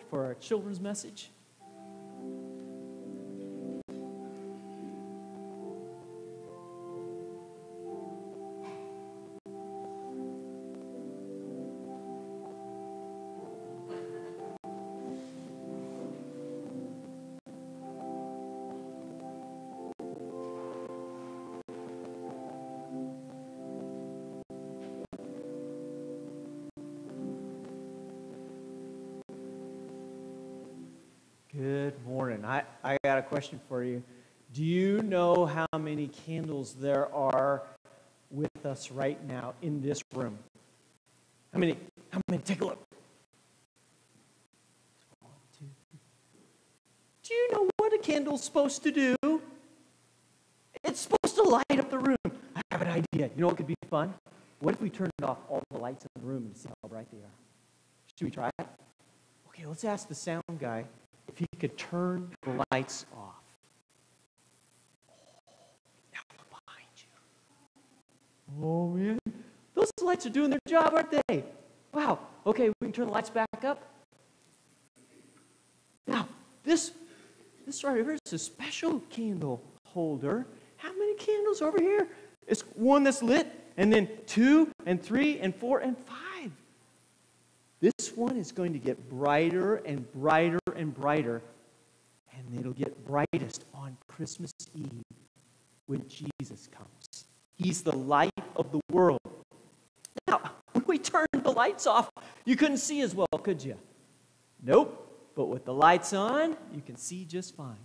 for our children's message? Question for you. Do you know how many candles there are with us right now in this room? How many? How many? Take a look. One, two. Do you know what a candle's supposed to do? It's supposed to light up the room. I have an idea. You know what could be fun? What if we turned off all the lights in the room and see how bright they are? Should we try it? Okay, let's ask the sound guy if he could turn the lights off. Oh, now behind you. Oh, man. Those lights are doing their job, aren't they? Wow. Okay, we can turn the lights back up. Now, this, this right here is a special candle holder. How many candles over here? It's one that's lit, and then two, and three, and four, and five. This one is going to get brighter and brighter and brighter, and it'll get brightest on Christmas Eve when Jesus comes. He's the light of the world. Now, when we turned the lights off, you couldn't see as well, could you? Nope. But with the lights on, you can see just fine.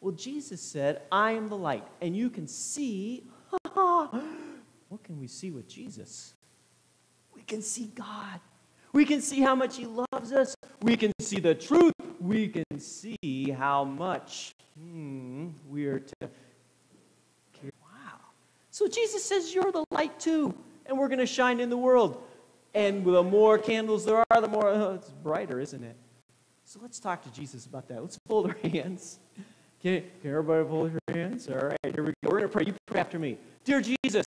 Well, Jesus said, I am the light, and you can see. what can we see with Jesus? We can see God. We can see how much He loves us. We can see the truth. We can see how much hmm, we are to. Wow. So Jesus says, You're the light too, and we're going to shine in the world. And the more candles there are, the more oh, it's brighter, isn't it? So let's talk to Jesus about that. Let's fold our hands. Can, can everybody fold your hands? All right, here we go. We're going to pray. You pray after me. Dear Jesus,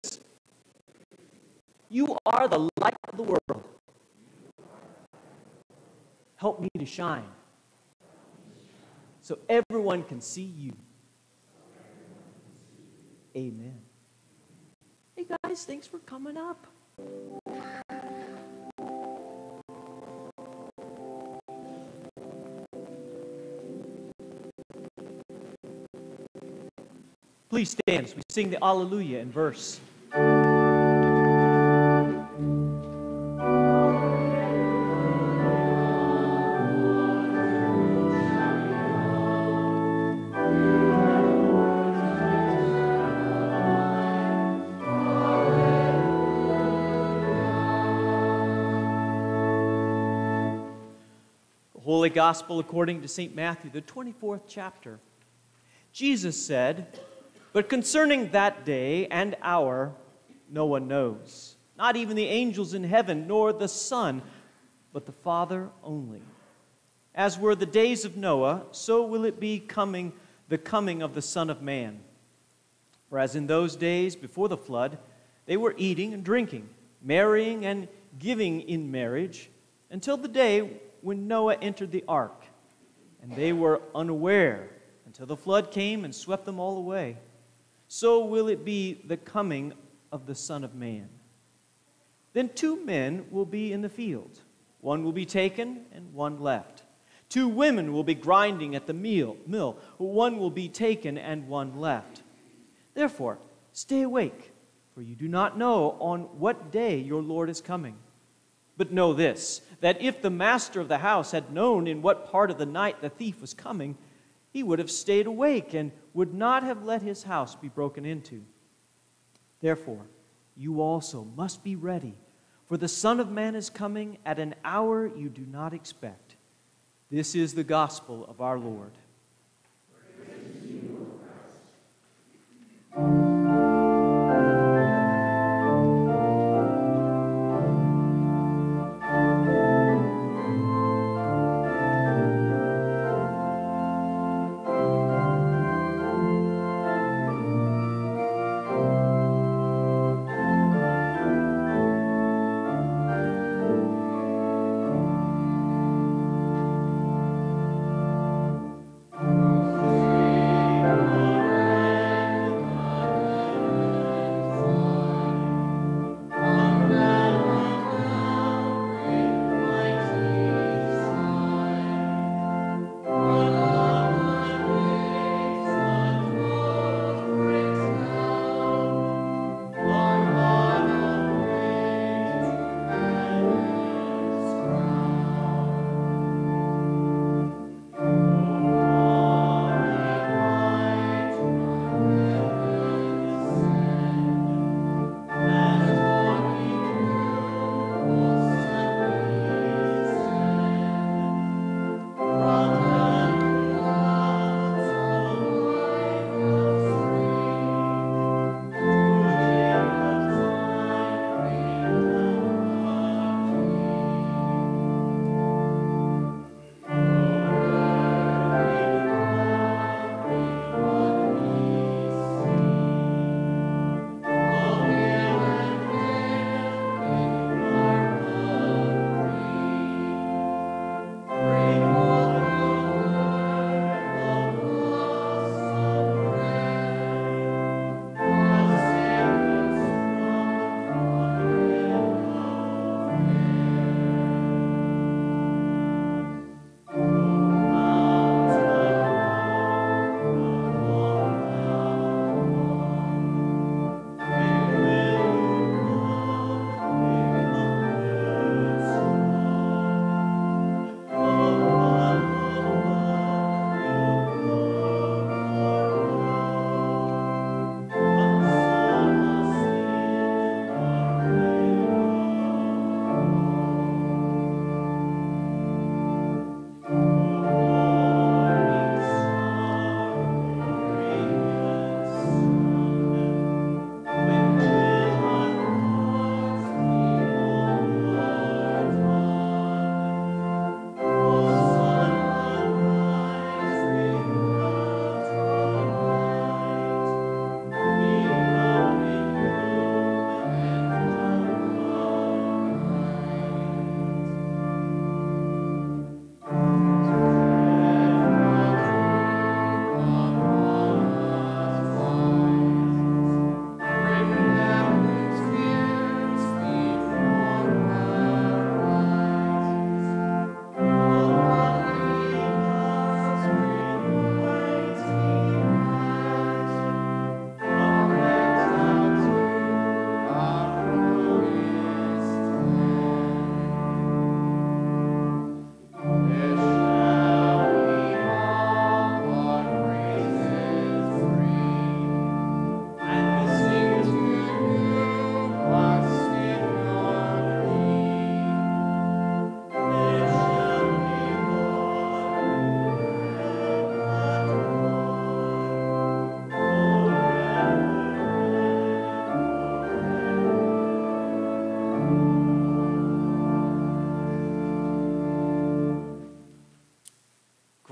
you are the light of the world. Help me to shine so everyone can see you. Amen. Hey guys, thanks for coming up. Please stand as we sing the Alleluia in verse. Holy Gospel according to St. Matthew, the 24th chapter. Jesus said, But concerning that day and hour, no one knows, not even the angels in heaven, nor the Son, but the Father only. As were the days of Noah, so will it be coming the coming of the Son of Man. For as in those days before the flood, they were eating and drinking, marrying and giving in marriage, until the day when Noah entered the ark, and they were unaware until the flood came and swept them all away. So will it be the coming of the Son of Man. Then two men will be in the field. One will be taken and one left. Two women will be grinding at the mill. mill. One will be taken and one left. Therefore, stay awake, for you do not know on what day your Lord is coming. But know this that if the master of the house had known in what part of the night the thief was coming, he would have stayed awake and would not have let his house be broken into. Therefore, you also must be ready, for the Son of Man is coming at an hour you do not expect. This is the gospel of our Lord.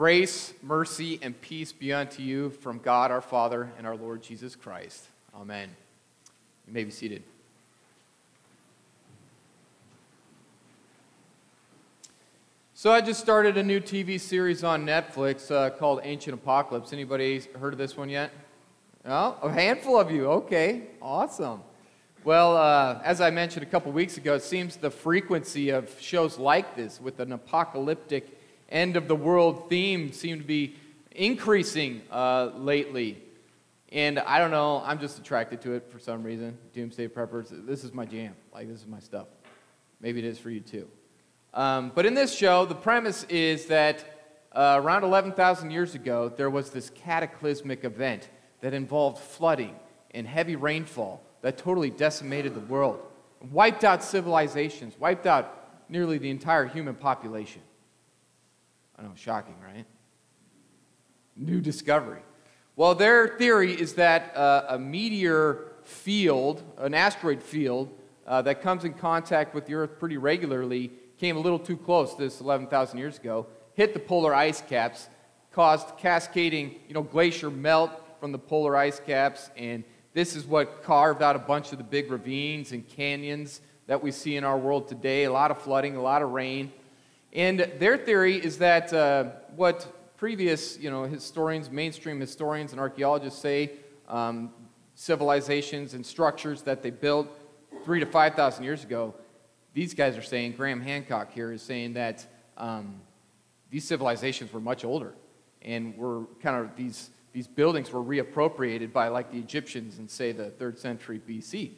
Grace, mercy, and peace be unto you from God our Father and our Lord Jesus Christ. Amen. You may be seated. So I just started a new TV series on Netflix uh, called Ancient Apocalypse. Anybody heard of this one yet? Oh, a handful of you. Okay, awesome. Well, uh, as I mentioned a couple weeks ago, it seems the frequency of shows like this with an apocalyptic end of the world theme seem to be increasing uh, lately. And I don't know, I'm just attracted to it for some reason. Doomsday Preppers, this is my jam. Like, this is my stuff. Maybe it is for you too. Um, but in this show, the premise is that uh, around 11,000 years ago, there was this cataclysmic event that involved flooding and heavy rainfall that totally decimated the world, wiped out civilizations, wiped out nearly the entire human population. I know, shocking, right? New discovery. Well, their theory is that uh, a meteor field, an asteroid field, uh, that comes in contact with the Earth pretty regularly, came a little too close this 11,000 years ago, hit the polar ice caps, caused cascading, you know, glacier melt from the polar ice caps, and this is what carved out a bunch of the big ravines and canyons that we see in our world today. A lot of flooding, a lot of rain. And their theory is that uh, what previous you know, historians, mainstream historians, and archaeologists say um, civilizations and structures that they built three to 5,000 years ago, these guys are saying, Graham Hancock here is saying that um, these civilizations were much older and were kind of these, these buildings were reappropriated by like the Egyptians in, say, the third century BC.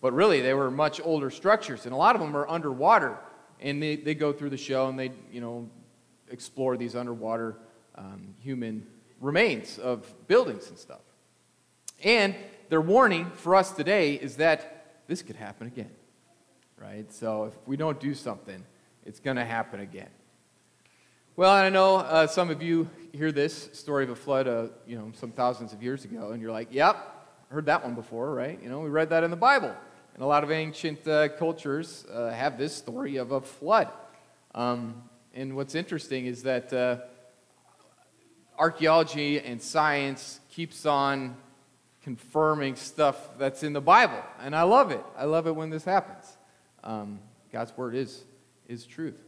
But really, they were much older structures, and a lot of them are underwater and they, they go through the show and they, you know, explore these underwater um, human remains of buildings and stuff. And their warning for us today is that this could happen again, right? So if we don't do something, it's going to happen again. Well, I know uh, some of you hear this story of a flood, uh, you know, some thousands of years ago, and you're like, "Yep, heard that one before, right? You know, we read that in the Bible." And a lot of ancient uh, cultures uh, have this story of a flood. Um, and what's interesting is that uh, archaeology and science keeps on confirming stuff that's in the Bible. And I love it. I love it when this happens. Um, God's word is, is truth.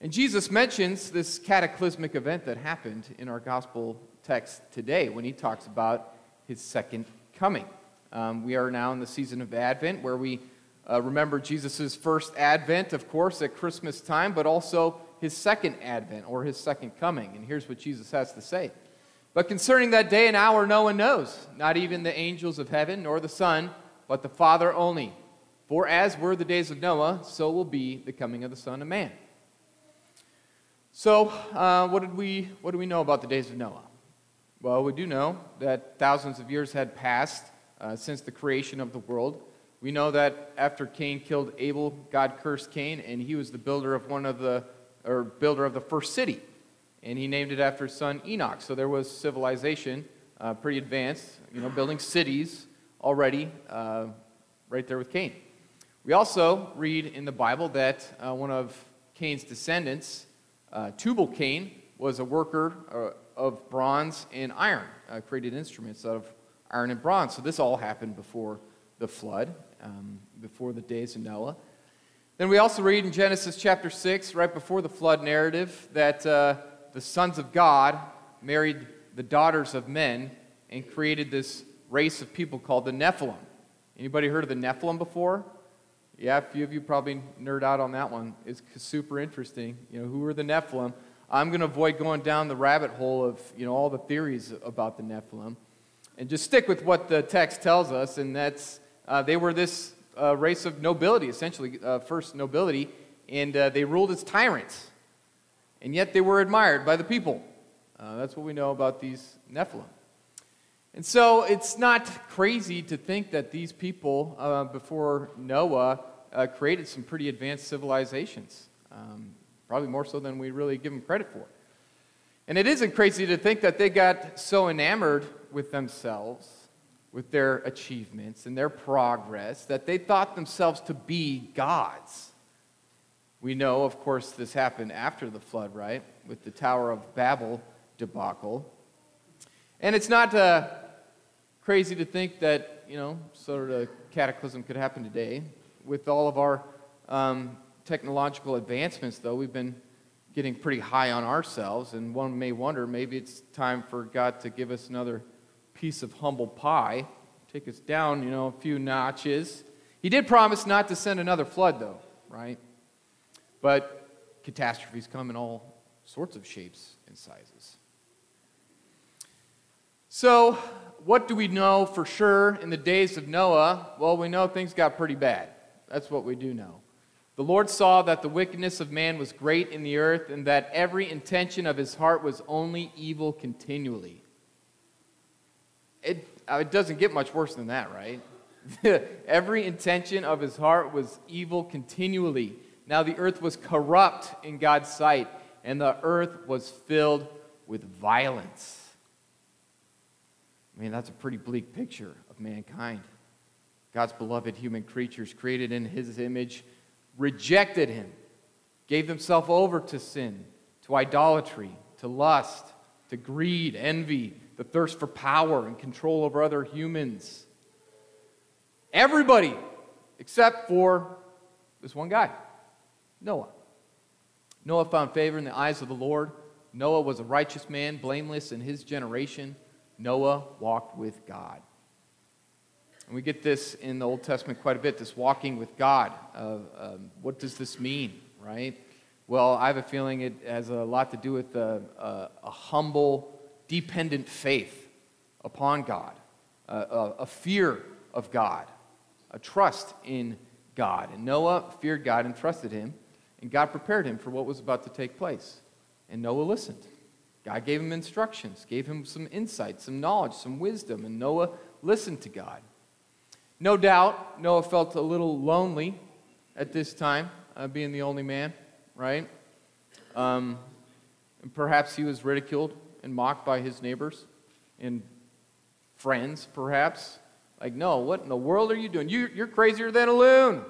And Jesus mentions this cataclysmic event that happened in our gospel text today when he talks about his second coming. Um, we are now in the season of Advent where we uh, remember Jesus' first advent, of course, at Christmas time, but also his second advent or his second coming. And here's what Jesus has to say. But concerning that day and hour, no one knows, not even the angels of heaven, nor the Son, but the Father only. For as were the days of Noah, so will be the coming of the Son of Man. So, uh, what, did we, what do we know about the days of Noah? Well, we do know that thousands of years had passed uh, since the creation of the world. We know that after Cain killed Abel, God cursed Cain, and he was the builder of one of the, or builder of the first city. And he named it after his son Enoch. So there was civilization, uh, pretty advanced, you know, building cities already uh, right there with Cain. We also read in the Bible that uh, one of Cain's descendants, uh, Tubal Cain, was a worker uh, of bronze and iron, created instruments out of iron and bronze. So this all happened before the flood, um, before the days of Noah. Then we also read in Genesis chapter 6, right before the flood narrative, that uh, the sons of God married the daughters of men and created this race of people called the Nephilim. Anybody heard of the Nephilim before? Yeah, a few of you probably nerd out on that one. It's super interesting. You know, who are the Nephilim? I'm going to avoid going down the rabbit hole of, you know, all the theories about the Nephilim and just stick with what the text tells us, and that's uh, they were this uh, race of nobility, essentially, uh, first nobility, and uh, they ruled as tyrants. And yet they were admired by the people. Uh, that's what we know about these Nephilim. And so it's not crazy to think that these people, uh, before Noah, created some pretty advanced civilizations, um, probably more so than we really give them credit for. And it isn't crazy to think that they got so enamored with themselves, with their achievements and their progress, that they thought themselves to be gods. We know, of course, this happened after the flood, right? with the Tower of Babel debacle. And it's not uh, crazy to think that, you know, sort of cataclysm could happen today. With all of our um, technological advancements, though, we've been getting pretty high on ourselves, and one may wonder maybe it's time for God to give us another piece of humble pie, take us down, you know, a few notches. He did promise not to send another flood, though, right? But catastrophes come in all sorts of shapes and sizes. So, what do we know for sure in the days of Noah? Well, we know things got pretty bad. That's what we do know. The Lord saw that the wickedness of man was great in the earth, and that every intention of his heart was only evil continually. It, uh, it doesn't get much worse than that, right? every intention of his heart was evil continually. Now the earth was corrupt in God's sight, and the earth was filled with violence. I mean, that's a pretty bleak picture of mankind. God's beloved human creatures, created in his image, rejected him, gave themselves over to sin, to idolatry, to lust, to greed, envy, the thirst for power and control over other humans. Everybody except for this one guy, Noah. Noah found favor in the eyes of the Lord. Noah was a righteous man, blameless in his generation. Noah walked with God. And we get this in the Old Testament quite a bit this walking with God. Uh, um, what does this mean, right? Well, I have a feeling it has a lot to do with a, a, a humble, dependent faith upon God, a, a fear of God, a trust in God. And Noah feared God and trusted him, and God prepared him for what was about to take place. And Noah listened. God gave him instructions, gave him some insight, some knowledge, some wisdom, and Noah listened to God. No doubt, Noah felt a little lonely at this time, uh, being the only man, right? Um, and perhaps he was ridiculed and mocked by his neighbors and friends, perhaps. Like, no, what in the world are you doing? You, you're crazier than a loon.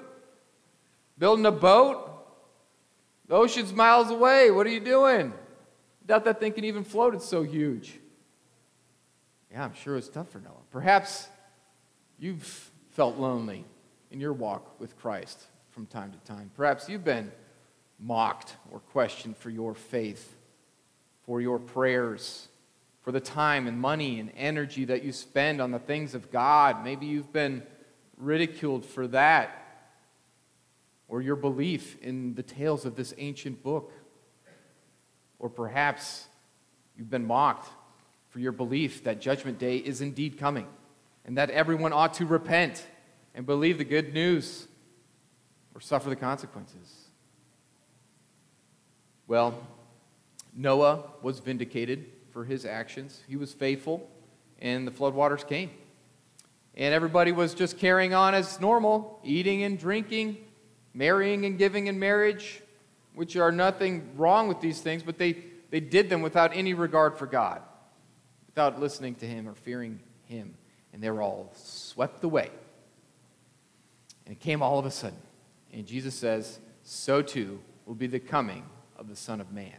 Building a boat? The ocean's miles away. What are you doing? Doubt that thing can even float. It's so huge. Yeah, I'm sure it's tough for Noah. Perhaps you've felt lonely in your walk with Christ from time to time. Perhaps you've been mocked or questioned for your faith, for your prayers, for the time and money and energy that you spend on the things of God. Maybe you've been ridiculed for that, or your belief in the tales of this ancient book. Or perhaps you've been mocked for your belief that Judgment Day is indeed coming and that everyone ought to repent and believe the good news or suffer the consequences. Well, Noah was vindicated for his actions. He was faithful, and the floodwaters came. And everybody was just carrying on as normal, eating and drinking, marrying and giving in marriage, which are nothing wrong with these things, but they, they did them without any regard for God, without listening to Him or fearing Him and they were all swept away. And it came all of a sudden. And Jesus says, So too will be the coming of the Son of Man.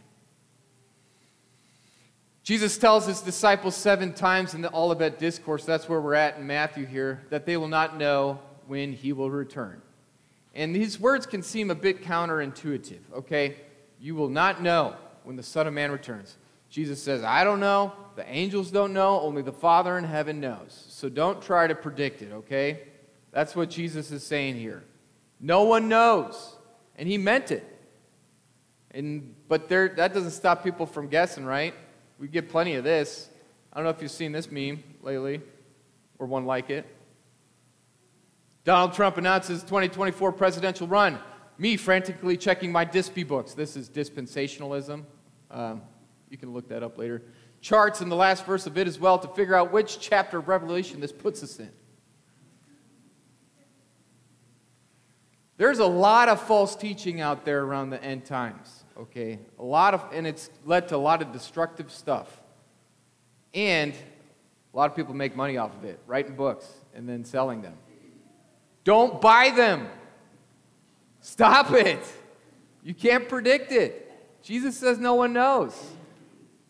Jesus tells his disciples seven times in the Olivet Discourse, that's where we're at in Matthew here, that they will not know when he will return. And these words can seem a bit counterintuitive, okay? You will not know when the Son of Man returns. Jesus says, I don't know. The angels don't know. Only the Father in heaven knows. So don't try to predict it, okay? That's what Jesus is saying here. No one knows. And he meant it. And, but there, that doesn't stop people from guessing, right? We get plenty of this. I don't know if you've seen this meme lately or one like it. Donald Trump announces 2024 presidential run. Me frantically checking my DISP books. This is dispensationalism. Um, you can look that up later. Charts in the last verse of it as well to figure out which chapter of Revelation this puts us in. There's a lot of false teaching out there around the end times, okay? A lot of, and it's led to a lot of destructive stuff. And a lot of people make money off of it, writing books and then selling them. Don't buy them. Stop it. You can't predict it. Jesus says no one knows.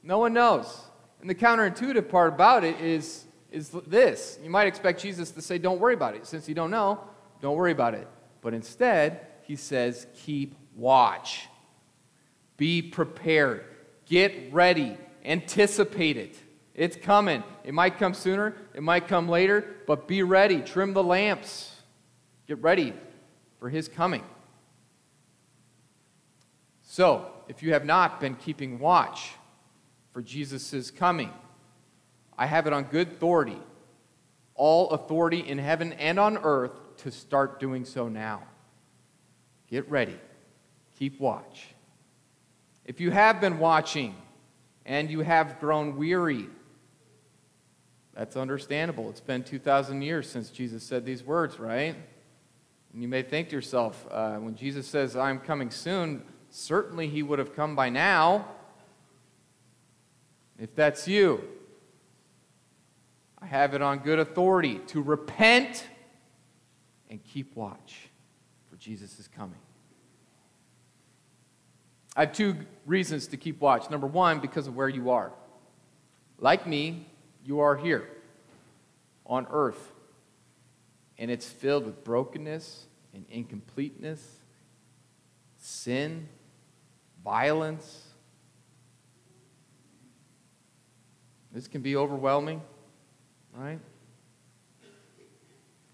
No one knows. And the counterintuitive part about it is, is this. You might expect Jesus to say, Don't worry about it. Since you don't know, don't worry about it. But instead, he says, Keep watch. Be prepared. Get ready. Anticipate it. It's coming. It might come sooner, it might come later, but be ready. Trim the lamps. Get ready for his coming. So, if you have not been keeping watch for Jesus' coming, I have it on good authority, all authority in heaven and on earth, to start doing so now. Get ready. Keep watch. If you have been watching and you have grown weary, that's understandable. It's been 2,000 years since Jesus said these words, right? And you may think to yourself, uh, when Jesus says, I'm coming soon, certainly he would have come by now. If that's you, I have it on good authority to repent and keep watch, for Jesus is coming. I have two reasons to keep watch. Number one, because of where you are. Like me, you are here on earth, and it's filled with brokenness and incompleteness, sin, violence. This can be overwhelming, right?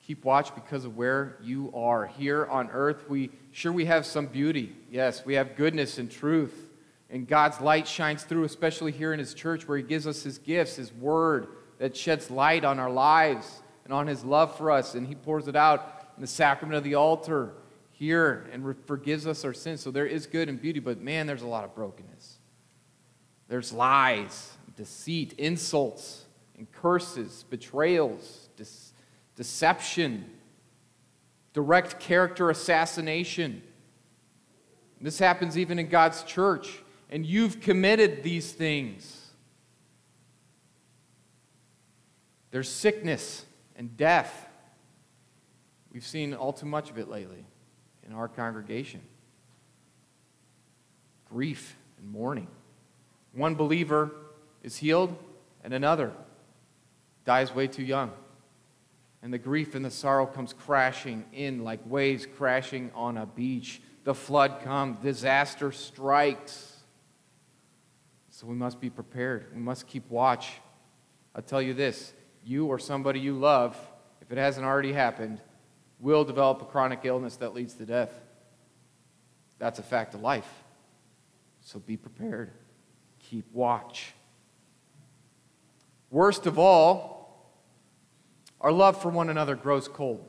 Keep watch because of where you are. Here on earth, we sure we have some beauty. Yes, we have goodness and truth. And God's light shines through, especially here in His church, where He gives us His gifts, His word that sheds light on our lives and on His love for us. And He pours it out in the sacrament of the altar here and forgives us our sins. So there is good and beauty, but man, there's a lot of brokenness. There's lies, deceit, insults, and curses, betrayals, deception, direct character assassination. This happens even in God's church, and you've committed these things. There's sickness and death. We've seen all too much of it lately in our congregation grief and mourning. One believer is healed, and another dies way too young and the grief and the sorrow comes crashing in like waves crashing on a beach. The flood comes, disaster strikes. So we must be prepared. We must keep watch. I'll tell you this you or somebody you love, if it hasn't already happened, will develop a chronic illness that leads to death. That's a fact of life. So be prepared. Keep watch. Worst of all, our love for one another grows cold.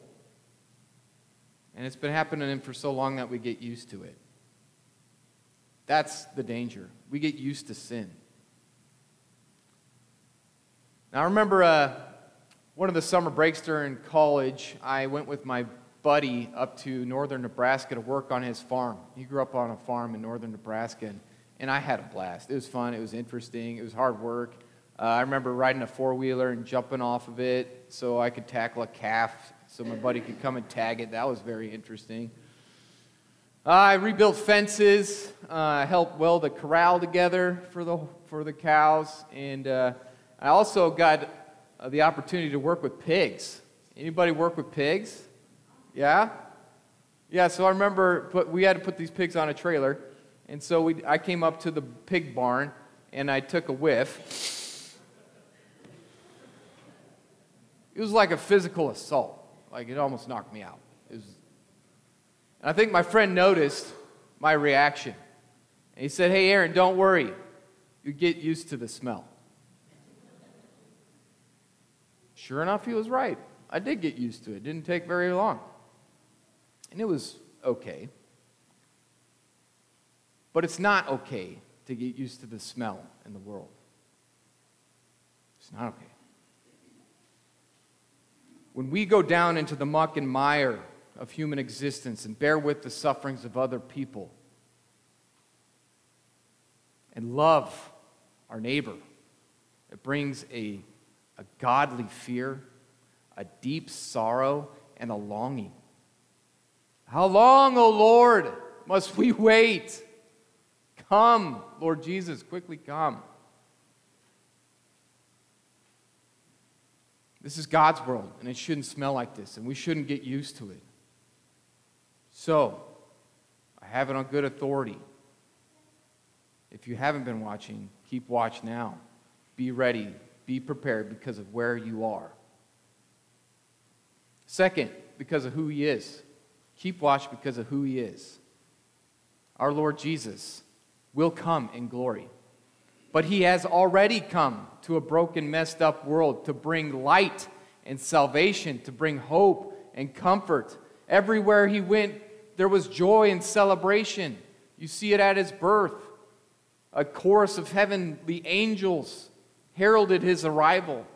And it's been happening for so long that we get used to it. That's the danger. We get used to sin. Now, I remember uh, one of the summer breaks during college, I went with my buddy up to northern Nebraska to work on his farm. He grew up on a farm in northern Nebraska, and, and I had a blast. It was fun, it was interesting, it was hard work. Uh, I remember riding a four wheeler and jumping off of it so I could tackle a calf so my buddy could come and tag it. That was very interesting. Uh, I rebuilt fences, uh, helped weld a corral together for the, for the cows, and uh, I also got uh, the opportunity to work with pigs. Anybody work with pigs? Yeah? Yeah, so I remember put, we had to put these pigs on a trailer, and so we, I came up to the pig barn and I took a whiff It was like a physical assault. Like it almost knocked me out. Was, and I think my friend noticed my reaction. And he said, Hey, Aaron, don't worry. You get used to the smell. Sure enough, he was right. I did get used to it. It didn't take very long. And it was okay. But it's not okay to get used to the smell in the world. It's not okay. When we go down into the muck and mire of human existence and bear with the sufferings of other people and love our neighbor, it brings a, a godly fear, a deep sorrow, and a longing. How long, O oh Lord, must we wait? Come, Lord Jesus, quickly come. This is God's world, and it shouldn't smell like this, and we shouldn't get used to it. So, I have it on good authority. If you haven't been watching, keep watch now. Be ready, be prepared because of where you are. Second, because of who he is. Keep watch because of who he is. Our Lord Jesus will come in glory. But he has already come to a broken, messed up world to bring light and salvation, to bring hope and comfort. Everywhere he went, there was joy and celebration. You see it at his birth. A chorus of heavenly angels heralded his arrival.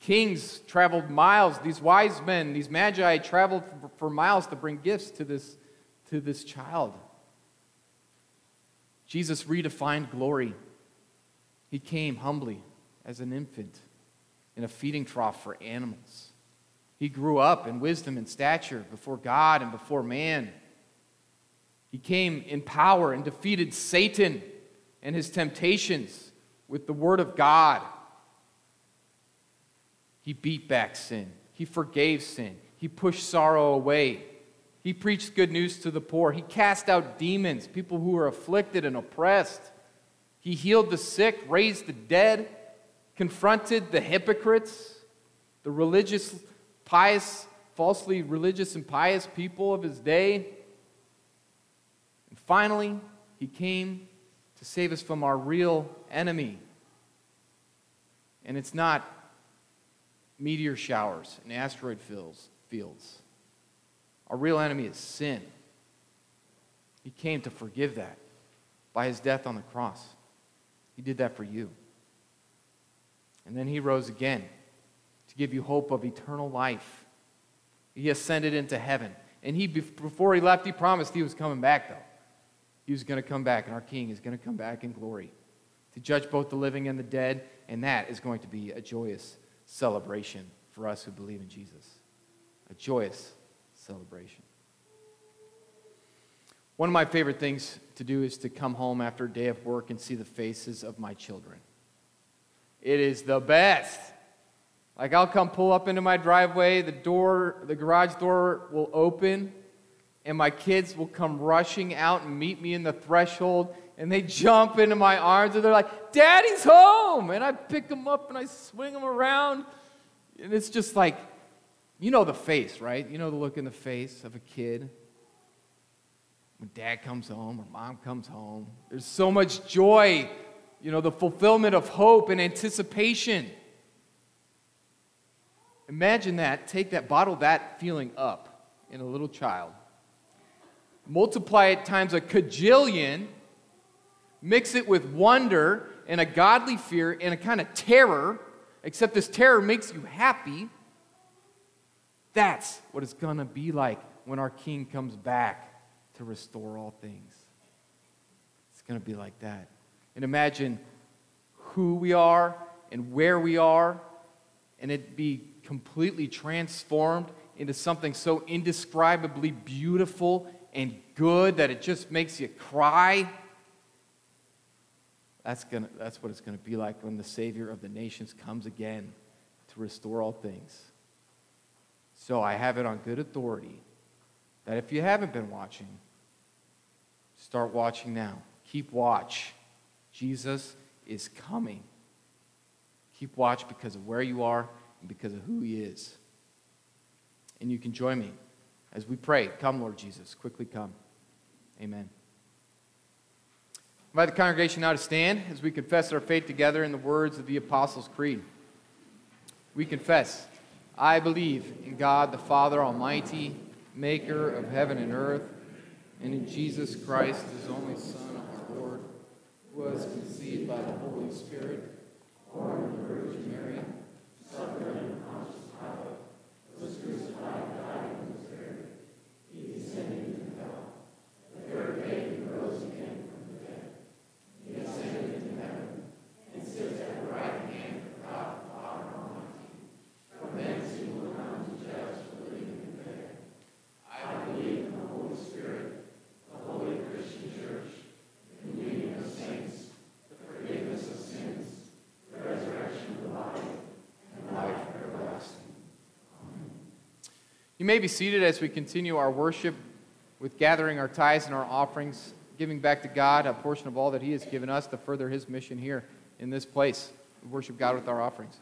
Kings traveled miles. These wise men, these magi, traveled for miles to bring gifts to this, to this child. Jesus redefined glory. He came humbly as an infant in a feeding trough for animals. He grew up in wisdom and stature before God and before man. He came in power and defeated Satan and his temptations with the Word of God. He beat back sin. He forgave sin. He pushed sorrow away. He preached good news to the poor. He cast out demons, people who were afflicted and oppressed. He healed the sick, raised the dead, confronted the hypocrites, the religious, pious, falsely religious and pious people of his day. And finally, he came to save us from our real enemy. And it's not meteor showers and asteroid fields. Our real enemy is sin. He came to forgive that by his death on the cross. He did that for you. And then he rose again to give you hope of eternal life. He ascended into heaven. And he, before he left, he promised he was coming back, though. He was going to come back, and our King is going to come back in glory to judge both the living and the dead, and that is going to be a joyous celebration for us who believe in Jesus. A joyous celebration. One of my favorite things to do is to come home after a day of work and see the faces of my children. It is the best. Like I'll come pull up into my driveway, the door, the garage door will open, and my kids will come rushing out and meet me in the threshold and they jump into my arms and they're like, Daddy's home! And I pick them up and I swing them around. And it's just like, you know the face, right? You know the look in the face of a kid when dad comes home or mom comes home. There's so much joy, you know, the fulfillment of hope and anticipation. Imagine that, take that, bottle that feeling up in a little child multiply it times a cajillion, mix it with wonder and a godly fear and a kind of terror, except this terror makes you happy. That's what it's going to be like when our King comes back to restore all things. It's going to be like that. And imagine who we are and where we are, and it be completely transformed into something so indescribably beautiful and good that it just makes you cry. That's, gonna, that's what it's going to be like when the Savior of the nations comes again to restore all things. So I have it on good authority that if you haven't been watching, start watching now. Keep watch. Jesus is coming. Keep watch because of where you are and because of who he is. And you can join me as we pray, Come, Lord Jesus, quickly come. Amen. Invite the congregation now to stand as we confess our faith together in the words of the Apostles' Creed. We confess, I believe in God the Father Almighty, maker of heaven and earth, and in Jesus Christ, his only Son, our Lord, who was conceived by the Holy Spirit, born of the Virgin Mary, suffered under Pontius Pilate, was crucified, died, we You may be seated as we continue our worship with gathering our tithes and our offerings, giving back to God a portion of all that He has given us to further His mission here in this place. We worship God with our offerings.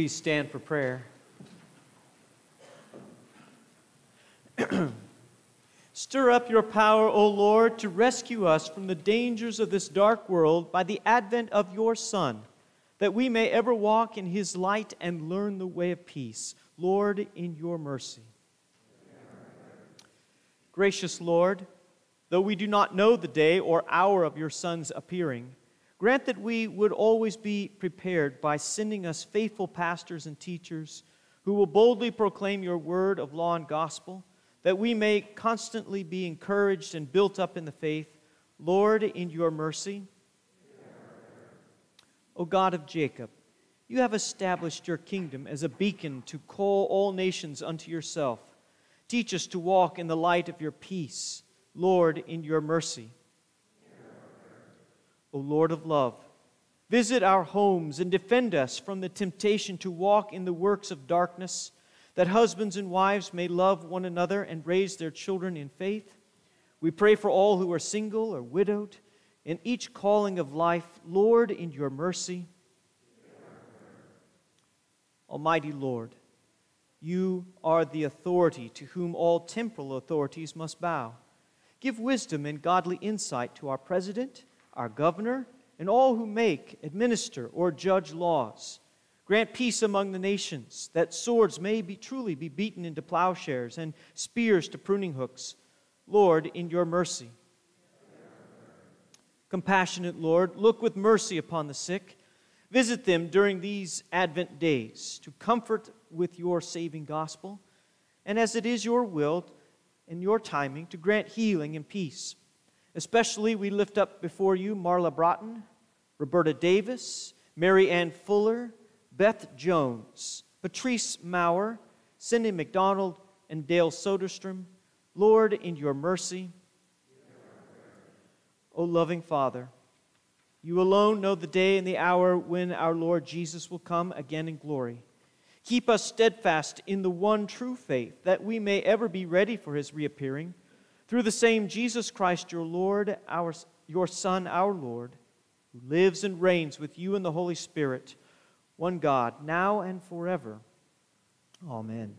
Please stand for prayer. Stir up your power, O Lord, to rescue us from the dangers of this dark world by the advent of your Son, that we may ever walk in his light and learn the way of peace. Lord, in your mercy. Gracious Lord, though we do not know the day or hour of your Son's appearing, Grant that we would always be prepared by sending us faithful pastors and teachers who will boldly proclaim your word of law and gospel, that we may constantly be encouraged and built up in the faith. Lord, in your mercy. O God of Jacob, you have established your kingdom as a beacon to call all nations unto yourself. Teach us to walk in the light of your peace. Lord, in your mercy. O Lord of love, visit our homes and defend us from the temptation to walk in the works of darkness, that husbands and wives may love one another and raise their children in faith. We pray for all who are single or widowed in each calling of life. Lord, in your mercy. Almighty Lord, you are the authority to whom all temporal authorities must bow. Give wisdom and godly insight to our president our governor, and all who make, administer, or judge laws. Grant peace among the nations, that swords may be truly be beaten into plowshares and spears to pruning hooks. Lord, in your mercy. Compassionate Lord, look with mercy upon the sick. Visit them during these Advent days to comfort with your saving gospel. And as it is your will and your timing, to grant healing and peace. Especially, we lift up before you Marla Broughton, Roberta Davis, Mary Ann Fuller, Beth Jones, Patrice Maurer, Cindy McDonald, and Dale Soderstrom. Lord, in your mercy, O loving Father, you alone know the day and the hour when our Lord Jesus will come again in glory. Keep us steadfast in the one true faith, that we may ever be ready for his reappearing through the same Jesus Christ, your Lord, our, your Son, our Lord, who lives and reigns with you in the Holy Spirit, one God, now and forever. Amen.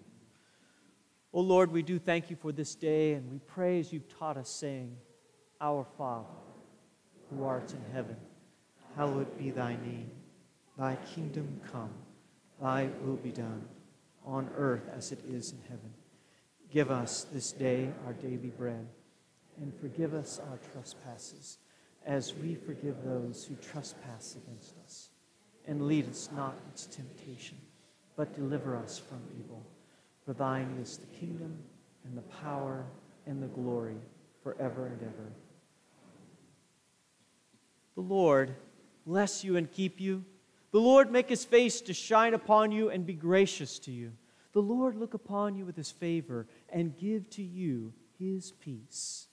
O oh Lord, we do thank you for this day, and we pray as you've taught us, saying, Our Father, who art in heaven, hallowed be thy name. Thy kingdom come, thy will be done, on earth as it is in heaven. Give us this day our daily bread, and forgive us our trespasses, as we forgive those who trespass against us. And lead us not into temptation, but deliver us from evil. For thine is the kingdom, and the power, and the glory, forever and ever. The Lord bless you and keep you. The Lord make his face to shine upon you and be gracious to you. The Lord look upon you with his favor and give to you his peace.